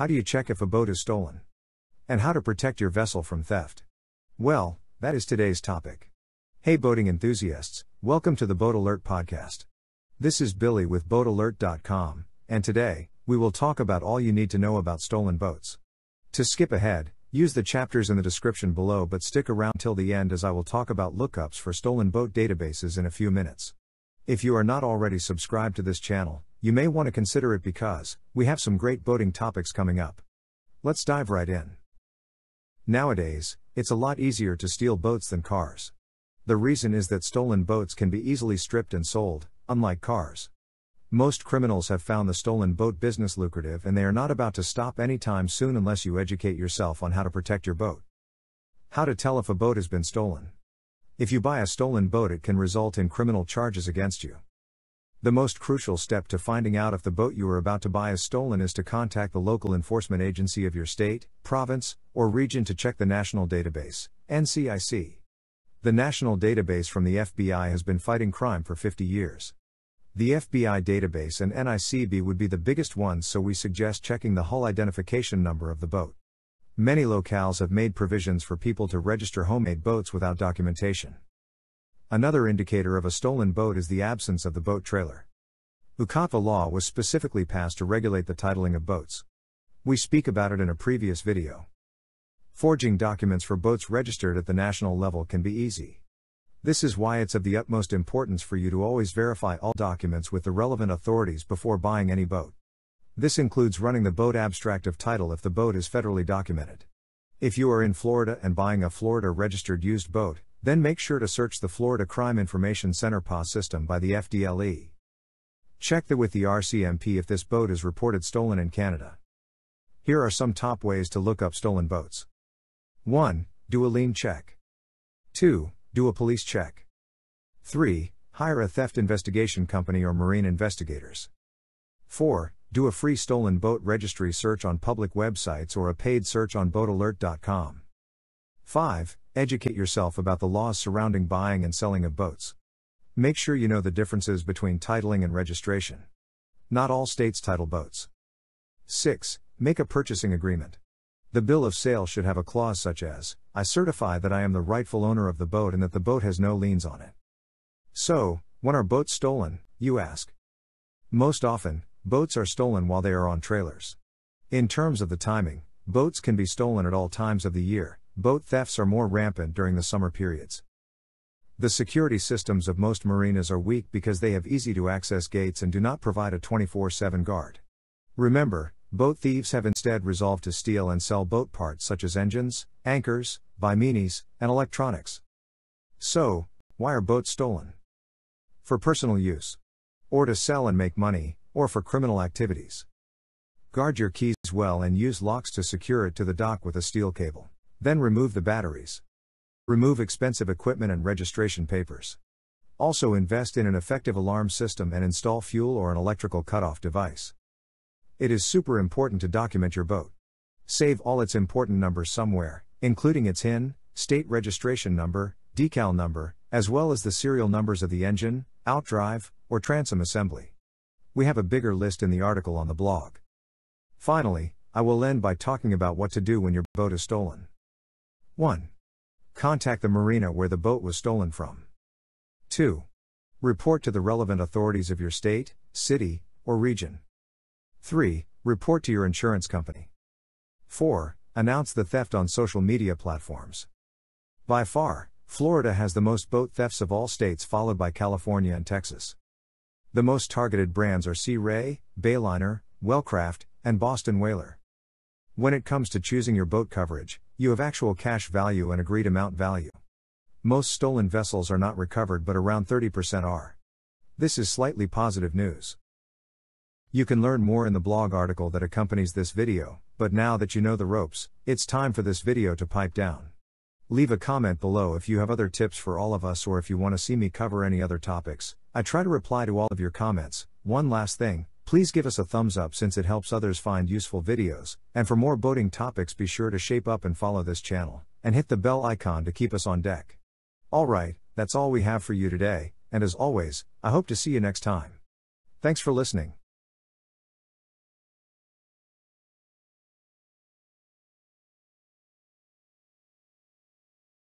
How do you check if a boat is stolen? And how to protect your vessel from theft? Well, that is today's topic. Hey, boating enthusiasts, welcome to the Boat Alert Podcast. This is Billy with BoatAlert.com, and today, we will talk about all you need to know about stolen boats. To skip ahead, use the chapters in the description below but stick around till the end as I will talk about lookups for stolen boat databases in a few minutes. If you are not already subscribed to this channel, you may want to consider it because we have some great boating topics coming up. Let's dive right in. Nowadays, it's a lot easier to steal boats than cars. The reason is that stolen boats can be easily stripped and sold, unlike cars. Most criminals have found the stolen boat business lucrative and they are not about to stop anytime soon unless you educate yourself on how to protect your boat. How to tell if a boat has been stolen. If you buy a stolen boat, it can result in criminal charges against you. The most crucial step to finding out if the boat you are about to buy is stolen is to contact the local enforcement agency of your state, province, or region to check the National Database, NCIC. The National Database from the FBI has been fighting crime for 50 years. The FBI database and NICB would be the biggest ones, so we suggest checking the hull identification number of the boat. Many locales have made provisions for people to register homemade boats without documentation. Another indicator of a stolen boat is the absence of the boat trailer. UCATVA law was specifically passed to regulate the titling of boats. We speak about it in a previous video. Forging documents for boats registered at the national level can be easy. This is why it's of the utmost importance for you to always verify all documents with the relevant authorities before buying any boat. This includes running the boat abstract of title if the boat is federally documented. If you are in Florida and buying a Florida registered used boat, then make sure to search the Florida Crime Information Center PA system by the FDLE. Check the with the RCMP if this boat is reported stolen in Canada. Here are some top ways to look up stolen boats. 1. Do a lien check. 2. Do a police check. 3. Hire a theft investigation company or marine investigators. 4 do a free stolen boat registry search on public websites or a paid search on boatalert.com. 5. Educate yourself about the laws surrounding buying and selling of boats. Make sure you know the differences between titling and registration. Not all states title boats. 6. Make a purchasing agreement. The bill of sale should have a clause such as I certify that I am the rightful owner of the boat and that the boat has no liens on it. So, when are boats stolen, you ask? Most often, Boats are stolen while they are on trailers. In terms of the timing, boats can be stolen at all times of the year, boat thefts are more rampant during the summer periods. The security systems of most marinas are weak because they have easy to access gates and do not provide a 24 7 guard. Remember, boat thieves have instead resolved to steal and sell boat parts such as engines, anchors, biminis, and electronics. So, why are boats stolen? For personal use. Or to sell and make money, or for criminal activities. Guard your keys well and use locks to secure it to the dock with a steel cable. Then remove the batteries. Remove expensive equipment and registration papers. Also invest in an effective alarm system and install fuel or an electrical cutoff device. It is super important to document your boat. Save all its important numbers somewhere, including its HIN, state registration number, decal number, as well as the serial numbers of the engine, outdrive, or transom assembly. We have a bigger list in the article on the blog. Finally, I will end by talking about what to do when your boat is stolen. 1. Contact the marina where the boat was stolen from. 2. Report to the relevant authorities of your state, city, or region. 3. Report to your insurance company. 4. Announce the theft on social media platforms. By far, Florida has the most boat thefts of all states, followed by California and Texas. The most targeted brands are Sea Ray, Bayliner, Wellcraft, and Boston Whaler. When it comes to choosing your boat coverage, you have actual cash value and agreed amount value. Most stolen vessels are not recovered, but around 30% are. This is slightly positive news. You can learn more in the blog article that accompanies this video, but now that you know the ropes, it's time for this video to pipe down. Leave a comment below if you have other tips for all of us or if you want to see me cover any other topics. I try to reply to all of your comments. One last thing, please give us a thumbs up since it helps others find useful videos. And for more boating topics, be sure to shape up and follow this channel, and hit the bell icon to keep us on deck. Alright, that's all we have for you today, and as always, I hope to see you next time. Thanks for listening.